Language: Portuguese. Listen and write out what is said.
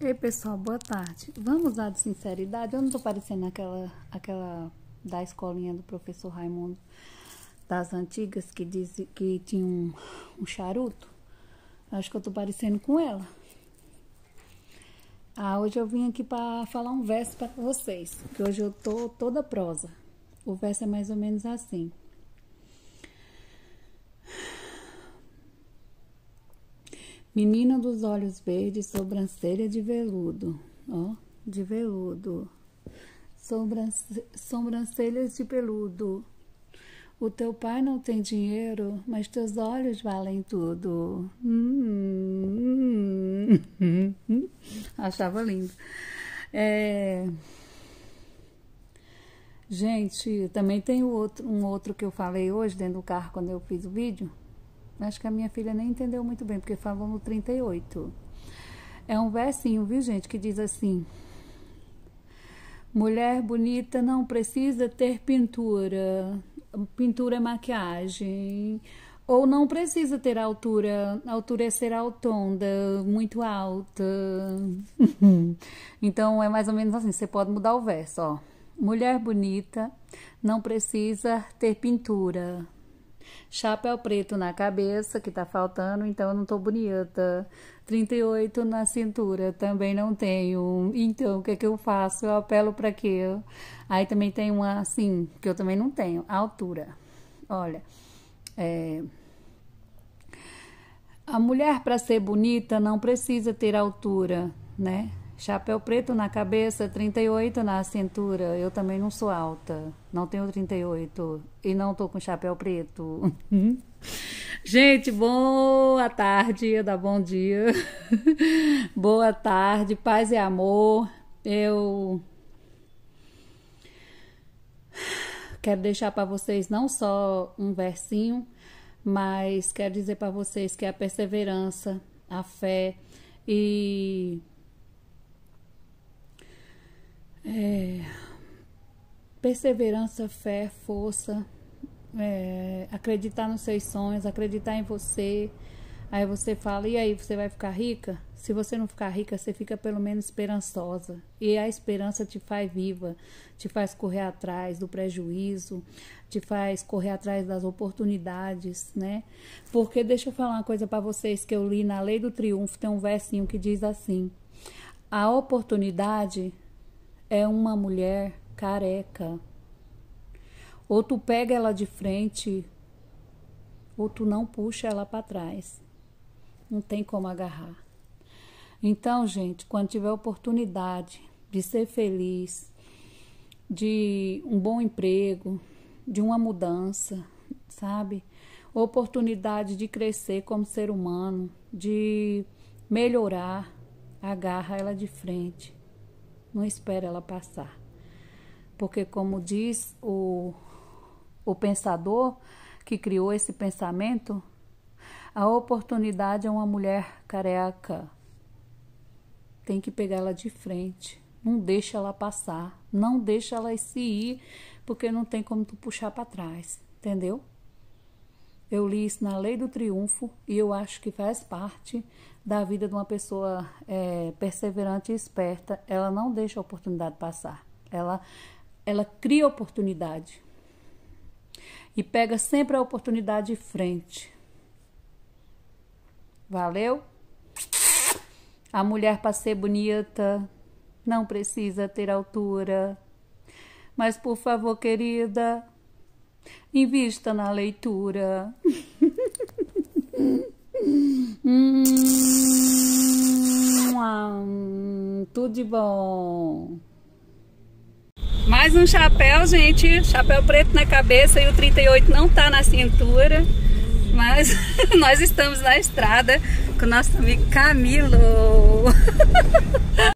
Ei pessoal, boa tarde. Vamos lá de sinceridade. Eu não tô parecendo aquela, aquela da escolinha do professor Raimundo das antigas que diz que tinha um, um charuto. Acho que eu tô parecendo com ela. Ah, hoje eu vim aqui para falar um verso para vocês, que hoje eu tô toda prosa. O verso é mais ou menos assim. Menina dos olhos verdes, sobrancelha de veludo, ó, de veludo. Sobrance- sobrancelhas de peludo. O teu pai não tem dinheiro, mas teus olhos valem tudo. Hum, hum, hum. Achava lindo. É... Gente, também tem outro, um outro que eu falei hoje dentro do carro quando eu fiz o vídeo. Acho que a minha filha nem entendeu muito bem, porque falou no 38. É um versinho, viu, gente, que diz assim: Mulher bonita não precisa ter pintura. Pintura é maquiagem. Ou não precisa ter altura. Altura é ser altonda, muito alta. então é mais ou menos assim. Você pode mudar o verso, ó. Mulher bonita não precisa ter pintura. Chapéu preto na cabeça, que tá faltando, então eu não tô bonita. 38 na cintura, também não tenho. Então, o que é que eu faço? Eu apelo para quê? Aí também tem uma assim, que eu também não tenho, a altura. Olha, é... a mulher para ser bonita não precisa ter altura, né? Chapéu preto na cabeça, 38 na cintura. Eu também não sou alta. Não tenho 38. E não tô com chapéu preto. Gente, boa tarde, dá bom dia. boa tarde, paz e amor. Eu quero deixar para vocês não só um versinho, mas quero dizer para vocês que a perseverança, a fé e é, perseverança, fé, força, é, acreditar nos seus sonhos, acreditar em você. Aí você fala, e aí, você vai ficar rica? Se você não ficar rica, você fica pelo menos esperançosa. E a esperança te faz viva, te faz correr atrás do prejuízo, te faz correr atrás das oportunidades, né? Porque deixa eu falar uma coisa para vocês que eu li na Lei do Triunfo, tem um versinho que diz assim: A oportunidade é uma mulher careca. Ou tu pega ela de frente, ou tu não puxa ela para trás. Não tem como agarrar. Então, gente, quando tiver oportunidade de ser feliz, de um bom emprego, de uma mudança, sabe? Oportunidade de crescer como ser humano, de melhorar, agarra ela de frente. Não espere ela passar. Porque, como diz o, o pensador que criou esse pensamento, a oportunidade é uma mulher careca. Tem que pegar ela de frente. Não deixa ela passar. Não deixa ela se ir, porque não tem como tu puxar para trás. Entendeu? Eu li isso na Lei do Triunfo e eu acho que faz parte da vida de uma pessoa é, perseverante e esperta. Ela não deixa a oportunidade passar. Ela, ela cria oportunidade e pega sempre a oportunidade de frente. Valeu? A mulher para ser bonita não precisa ter altura. Mas por favor, querida, invista na leitura. hum, tudo de bom. Mais um chapéu, gente. Chapéu preto na cabeça e o 38 não tá na cintura. Mas nós estamos na estrada com o nosso amigo Camilo.